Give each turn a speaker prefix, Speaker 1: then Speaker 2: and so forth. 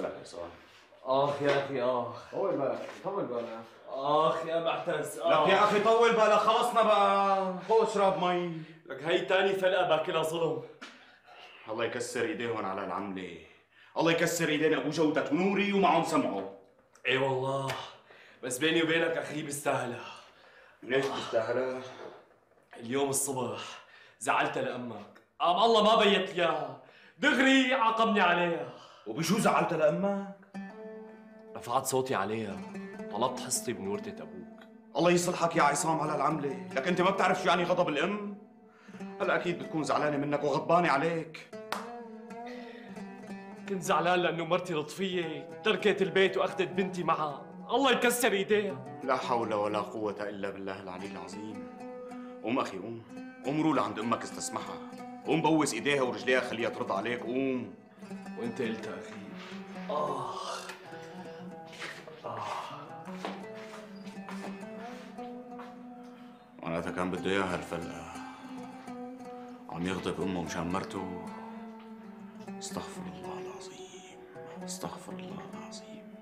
Speaker 1: بالك عصام
Speaker 2: آخ يا أخي آخ.
Speaker 1: طول بالك طول بالك.
Speaker 2: آخ يا معتز
Speaker 1: لك يا أخي طول بالك. خلصنا بقى. خذ اشرب مي.
Speaker 2: لك هي تاني فلقة باكلها ظلم
Speaker 1: الله يكسر إيديهم على العملة. الله يكسر إيدين أبو جودة ونوري ومعهم سمعه.
Speaker 2: إي والله. بس بيني وبينك أخي بيستاهلها.
Speaker 1: ليش بتستاهلها؟
Speaker 2: اليوم الصبح زعلت لأمك. قام الله ما بيت لي اياها دغري عاقبني عليها.
Speaker 1: وبشو زعلت لامك؟
Speaker 2: رفعت صوتي عليها طلبت حصتي من ورثة أبوك.
Speaker 1: الله يصلحك يا عصام على العملة. لك أنت ما بتعرف شو يعني غضب الأم؟ هلا أكيد بتكون زعلانة منك وغضبانة عليك.
Speaker 2: كنت زعلان لأنه مرتي لطفية تركت البيت وأخذت بنتي معها. الله يكسر إيديها.
Speaker 1: لا حول ولا قوة إلا بالله العلي العظيم. قوم أخي قوم. قوم روح لعند أمك استسمحها. قوم بوس إيديها ورجليها خليها ترضى عليك. قوم.
Speaker 2: وأنت قلت أخي آه
Speaker 1: معناتها كان بده إياها هالفلقة عم يغضب أمه مشان مرته استغفر الله العظيم. استغفر الله العظيم.